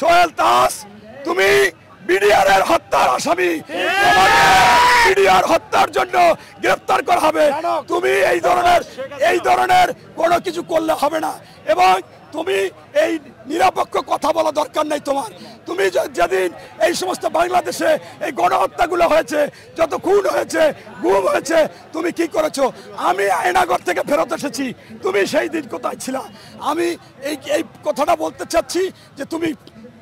সোহেল দাস, তুমি বিডিআর হত্যার আসামি। বিডিআর হত্যার জন্য গ্রেফতার করা হবে। তুমি এই ধরনের এই ধরনের কোনো কিছু করলে হবে না। এবং তুমি এই নিরপেক্ষ কথা বলা দরকার নাই তোমার। তুমি যেদিন এই সমস্ত বাংলাদেশে এই গণহত্যাগুলো হয়েছে, যত খুন হয়েছে, গুম হয়েছে, তুমি কি করেছ? আমি আয়নাগর থেকে ফেরত এসেছি। তুমি সেই দিন কোথায় ছিলা? আমি এই এই কথাটা বলতে চাচ্ছি যে তুমি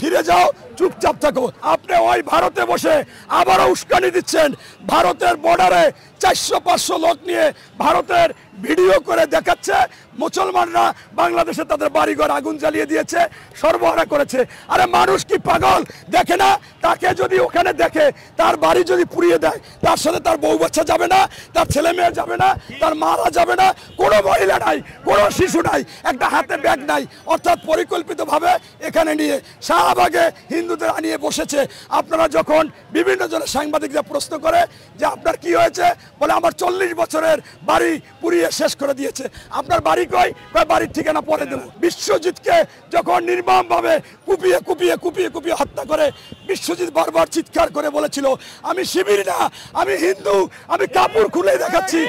ফিরে যাও চুপচাপ থাকো। আপনি ওই ভারতে বসে আবারও উস্কানি দিচ্ছেন। ভারতের বর্ডারে চারশো, পাঁচশো লোক নিয়ে ভারতের ভিডিও করে দেখাচ্ছে। মুসলমানরা বাংলাদেশে তাদের বাড়িঘর আগুন জ্বালিয়ে দিয়েছে সর্বহারা করেছে। আরে মানুষ কি পাগল? দেখে না? তাকে যদি ওখানে দেখে, তার বাড়ি যদি পুড়িয়ে দেয়, তার সাথে তার বউ বাচ্চা যাবে না, তার ছেলে মেয়ে যাবে না, তার মারা যাবে না। কোনো মহিলা নাই, কোনো শিশু নাই, একটা হাতে ব্যাগ নাই। অর্থাৎ পরিকল্পিতভাবে এখানে নিয়ে শাহবাগে হিন্দুদের আনিয়ে বসেছে। আপনারা যখন বিভিন্ন জনের সাংবাদিকদের প্রশ্ন করে যে আপনার কি হয়েছে, বলে আমার চল্লিশ বছরের বাড়ি পুড়িয়ে শেষ করে দিয়েছে। আপনার বাড়ি কই? বাড়ির ঠিকানা পরে দেবো। বিশ্বজিৎকে যখন নির্মমভাবে কুপিয়ে কুপিয়ে কুপিয়ে কুপিয়ে হত্যা করে, বিশ্বজিৎ বারবার চিৎকার করে বলেছিল, আমি শিবির না, আমি হিন্দু, আমি কাপড় খুলে দেখাচ্ছি।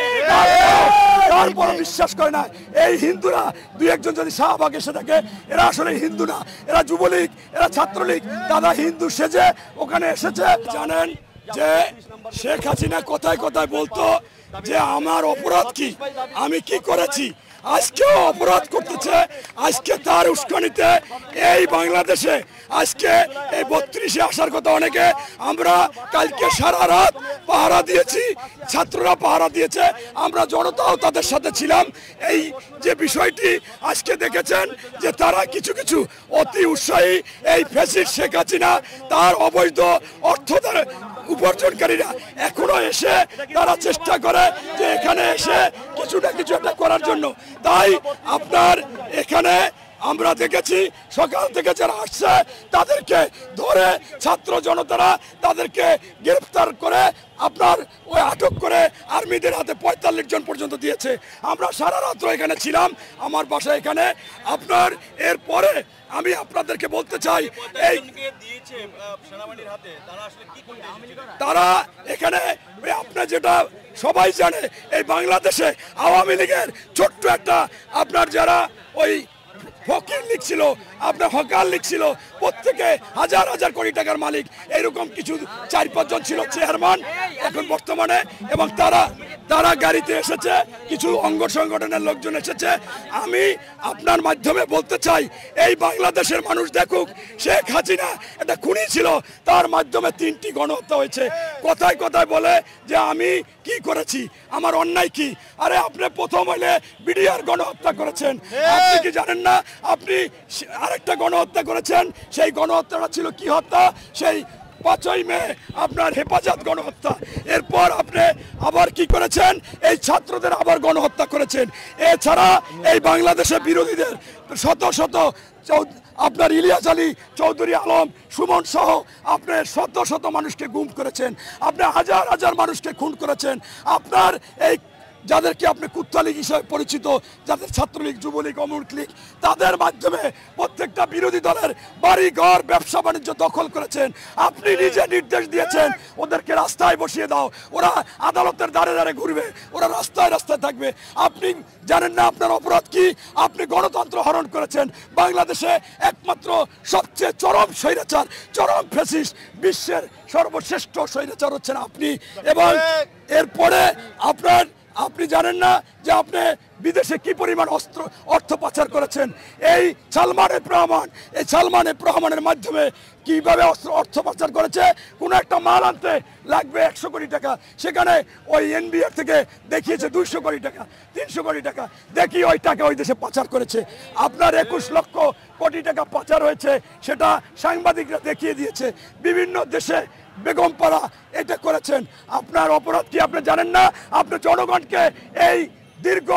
উপর বিশ্বাস করে না। এই হিন্দুরা দু একজন যদি শাহবাগ এসে থাকে এরা আসলে হিন্দু না। এরা যুবলীগ, এরা ছাত্রলীগ। দাদা হিন্দু সেজে ওখানে এসেছে। জানেন যে শেখ হাসিনা কোথায় কোথায় বলতো যে, আমার অপরাধ কি? আমি কি করেছি? আজকেও অপরাধ করতেছে। আজকে তার উস্কানিতে এই বাংলাদেশে, আজকে এই বত্রিশে আসার কথা অনেকে, আমরা কালকে সারা রাত পাহারা দিয়েছি, ছাত্ররা পাহারা দিয়েছে, আমরা জনতাও তাদের সাথে ছিলাম। এই যে বিষয়টি আজকে দেখেছেন যে তারা কিছু কিছু অতি উৎসাহী এই ফেসির শেখ হাসিনা, তার অবৈধ অর্থ দ্বারা উপার্জনকারীরা এখনও এসে তারা চেষ্টা করে যে এখানে এসে কিছু না কিছু একটা করার জন্য। তাই আপনার এখানে আমরা দেখেছি, সকাল থেকে যারা আসছে, তাদেরকে ধরে ছাত্র জনতারা তাদেরকে গ্রেফতার করে আপনার ওই আটক করে আর্মিদের হাতে পঁয়তাল্লিশ জন পর্যন্ত দিয়েছে। আমরা সারা রাত্র এখানে ছিলাম, আমার বাসা এখানে। আপনার এর পরে আমি আপনাদেরকে বলতে চাই, এই তারা এখানে, ওই আপনার যেটা সবাই জানে, এই বাংলাদেশে আওয়ামী লীগের ছোট্ট একটা আপনার যারা ওই ফকির লিখছিল ছিল আপনার হকার লিখছিল ছিল প্রত্যেকে হাজার হাজার কোটি টাকার মালিক। এরকম কিছু চার পাঁচজন ছিল চেয়ারম্যান এখন বর্তমানে, এবং তারা তারা গাড়িতে এসেছে কিছু অঙ্গ সংগঠনের লোকজন এসেছে। আমি আপনার মাধ্যমে বলতে চাই এই বাংলাদেশের মানুষ দেখুক শেখ হাসিনা একটা খুনি ছিল তার মাধ্যমে তিনটি গণহত্যা হয়েছে। কথায় কথায় বলে যে আমি কি করেছি আমার অন্যায় কি? আরে আপনি প্রথম হইলে বিডিআর গণহত্যা করেছেন। আপনি কি জানেন না আপনি আরেকটা গণহত্যা করেছেন সেই গণহত্যাটা ছিল কি হত্যা? সেই পাঁচই মে আপনার হেফাজত গণহত্যা। এরপর আপনি আবার কি করেছেন? এই ছাত্রদের আবার গণহত্যা করেছেন। এছাড়া এই বাংলাদেশের বিরোধীদের শত শত আপনার ইলিয়াস আলী চৌধুরী আলম, সুমন সহ আপনার শত শত মানুষকে গুম করেছেন। আপনি হাজার হাজার মানুষকে খুন করেছেন। আপনার এই যাদেরকে আপনি কুত্তালীগ হিসেবে পরিচিত যাদের ছাত্রলীগ যুবলীগ অমুক লীগ তাদের মাধ্যমে প্রত্যেকটা বিরোধী দলের বাড়ি ঘর ব্যবসা বাণিজ্য দখল করেছেন। আপনি নিজে নির্দেশ দিয়েছেন ওদেরকে রাস্তায় বসিয়ে দাও। ওরা আদালতের দ্বারে দ্বারে ঘুরবে ওরা রাস্তায় রাস্তায় থাকবে। আপনি জানেন না আপনার অপরাধ কি? আপনি গণতন্ত্র হরণ করেছেন। বাংলাদেশে একমাত্র সবচেয়ে চরম স্বৈরাচার চরম ফেসিস বিশ্বের সর্বশ্রেষ্ঠ স্বৈরাচার হচ্ছেন আপনি। এবং এরপরে আপনার আপনি জানেন না যে আপনি বিদেশে কি পরিমাণ অস্ত্র, অর্থ পাচার করেছেন? এই সালমানের প্রহমান এই সালমানের প্রহমানের মাধ্যমে কীভাবে অস্ত্র, অর্থ পাচার করেছে? কোনো একটা মাল আনতে লাগবে একশো কোটি টাকা। সেখানে ওই এনবিআর থেকে দেখিয়েছে দুইশো কোটি টাকা, তিনশো কোটি টাকা। দেখি ওই টাকা ওই দেশে পাচার করেছে। আপনার একুশ লক্ষ কোটি টাকা পাচার হয়েছে, সেটা সাংবাদিকরা দেখিয়ে দিয়েছে। বিভিন্ন দেশে বেগমপাড়া, এটা করেছেন। আপনার অপরাধ কি আপনি জানেন না? আপনি জনগণকে এই দীর্ঘ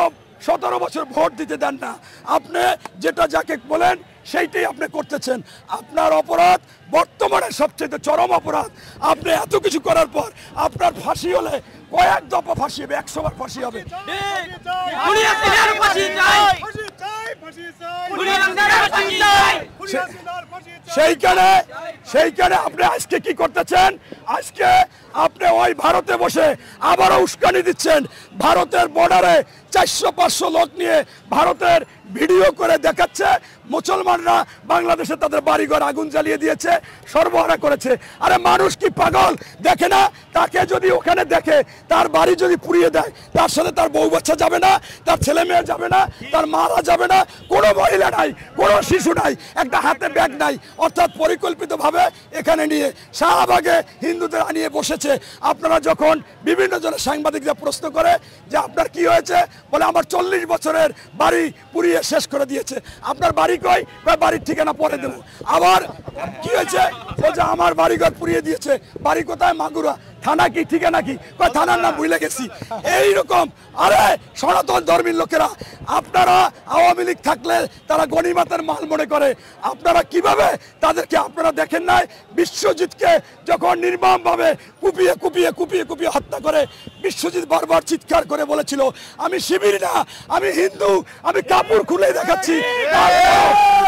সতেরো বছর ভোট দিতে দেন না। আপনি যেটা যাকে বলেন, সেইটাই আপনি করতেছেন। আপনার অপরাধ বর্তমানে সবচেয়ে চরম অপরাধ। আপনি এত কিছু করার পর আপনার ফাঁসি হলে কয়েক দফা ফাঁসি হবে একশোবার ফাঁসি হবে। সেইখানে সেইখানে আপনি আজকে কি করতেছেন? আজকে আপনি ওই ভারতে বসে আবারও উস্কানি দিচ্ছেন। ভারতের বর্ডারে চারশো পাঁচশো লোক নিয়ে ভারতের ভিডিও করে দেখাচ্ছে। মুসলমানরা বাংলাদেশে তাদের বাড়িঘর আগুন জ্বালিয়ে দিয়েছে সর্বহারা করেছে। আরে মানুষ কি পাগল? দেখে না? তাকে যদি ওখানে দেখে, তার বাড়ি যদি পুড়িয়ে দেয়, তার সাথে তার বউ বাচ্চা যাবে না, তার ছেলে মেয়ে যাবে না, তার মারা যাবে না, কোনো মহিলা নাই, কোনো শিশু নাই, একটা হাতে ব্যাগ নাই। অর্থাৎ পরিকল্পিতভাবে এখানে নিয়ে শাহবাগে হিন্দুদের আনিয়ে বসেছে। আপনারা যখন বিভিন্ন জনের সাংবাদিকরা প্রশ্ন করে যে আপনার কি হয়েছে, বলে আমার চল্লিশ বছরের বাড়ি পুড়িয়ে শেষ করে দিয়েছে। আপনার বাড়ি কই? বাড়ির ঠিকানা পরে দেবো। আবার কি হয়েছে? বলছে আমার বাড়িঘর পুড়িয়ে দিয়েছে। বাড়ি কোথায় মাগুরা? থানা কি, ঠিকানা কি? থানার নাম ভুলে গেছি। এইরকম, আরে, সনাতন ধর্মীর লোকেরা, আপনারা আওয়ামী লীগ থাকলে তারা গণিমাতের মাল মনে করে। আপনারা কীভাবে তাদেরকে আপনারা দেখেন নাই? বিশ্বজিৎকে যখন নির্মমভাবে কুপিয়ে কুপিয়ে কুপিয়ে কুপিয়ে হত্যা করে, বিশ্বজিৎ বারবার চিৎকার করে বলেছিল, আমি শিবির না, আমি হিন্দু, আমি কাপড় খুলে দেখাচ্ছি।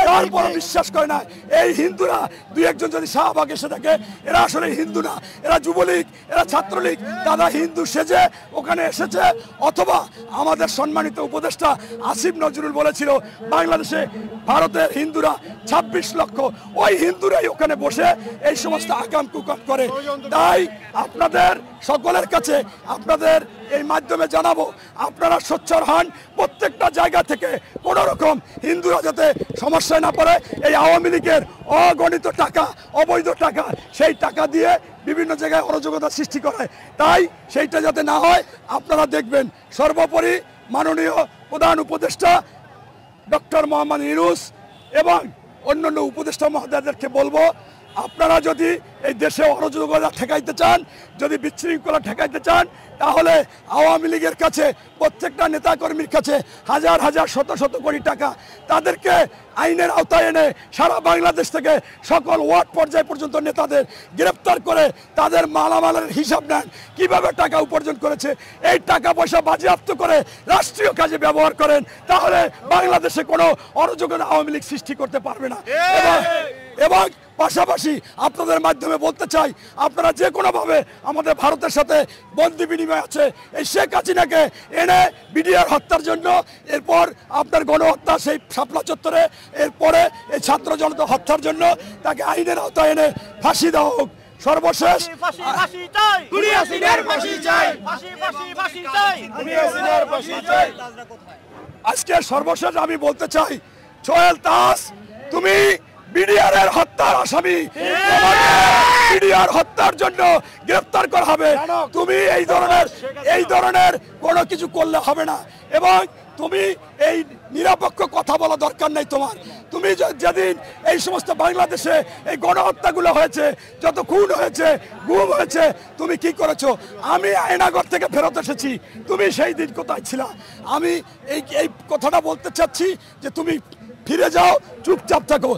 তারপরও বিশ্বাস করে না। এই হিন্দুরা দুই একজন যদি শাহবাগ এসে থাকে এরা আসলে হিন্দু না, এরা যুবলীগ, এরা ছাত্রলীগ দাদা হিন্দু সেজে ওখানে এসেছে। অথবা আমাদের সম্মানিত উপদেষ্টা আসিফ নজরুল বলেছিল, বাংলাদেশে ভারতের হিন্দুরা ছাব্বিশ লক্ষ, ওই হিন্দুরাই ওখানে বসে এই সমস্ত আকাম কুকাম করে। তাই আপনাদের সকলের কাছে আপনাদের এই মাধ্যমে জানাব, আপনারা সোচ্চার হন, প্রত্যেকটা জায়গা থেকে কোন রকম হিন্দুরা যাতে সমস্যায় না পড়ে, এই আওয়ামী লীগের অগণিত টাকা, অবৈধ টাকা, সেই টাকা দিয়ে বিভিন্ন জায়গায় অরাজকতা সৃষ্টি করে। তাই সেইটা যাতে না হয়, আপনারা দেখবেন, সর্বোপরি মাননীয় প্রধান উপদেষ্টা ডক্টর মোহাম্মদ ইউনুস এবং অন্যান্য উপদেষ্টা মহোদয়দেরকে বলব আপনারা যদি এই দেশে অরাজকতা ঠেকাইতে চান যদি বিশৃঙ্খলা ঠেকাইতে চান তাহলে আওয়ামী লীগের কাছে প্রত্যেকটা নেতাকর্মীর কাছে হাজার হাজার শত শত কোটি টাকা তাদেরকে আইনের আওতায় এনে সারা বাংলাদেশ থেকে সকল ওয়ার্ড পর্যায় পর্যন্ত নেতাদের গ্রেপ্তার করে তাদের মালামালের হিসাব নেন। কীভাবে টাকা উপার্জন করেছে? এই টাকা পয়সা বাজেয়াপ্ত করে রাষ্ট্রীয় কাজে ব্যবহার করেন তাহলে বাংলাদেশে কোনো অরাজকতা আওয়ামী লীগ সৃষ্টি করতে পারবে না। এবং এবং পাশাপাশি আপনাদের মাধ্যমে বলতে চাই আপনারা যে কোনোভাবে আমাদের ভারতের সাথে বন্দি বিনিময় আছে এই শেখ হাসিনাকে এনে বিডিআর হত্যার জন্য এরপর আপনার গণহত্যা সেই শাপলা চত্বরে এরপরে এই ছাত্র জনতা হত্যার জন্য তাকে আইনের আওতায় এনে ফাঁসি দেওয়া হোক। সর্বশেষ আজকে সর্বশেষ আমি বলতে চাই সোহেল দাস তুমি বিডিআর এর হত্যার আসামি। বিডিআর হত্যার জন্য গ্রেফতার করা হবে। তুমি এই ধরনের এই ধরনের কোনো কিছু করলে হবে না। এবং তুমি এই নিরপেক্ষ কথা বলা দরকার নাই তোমার। তুমি যেদিন এই সমস্ত বাংলাদেশে এই গণহত্যাগুলো হয়েছে যত খুন হয়েছে গুম হয়েছে তুমি কি করেছ? আমি আয়নাগর থেকে ফেরত এসেছি। তুমি সেই দিন কোথায় ছিলা? আমি এই এই কথাটা বলতে চাচ্ছি যে তুমি ফিরে যাও চুপচাপ থাকো।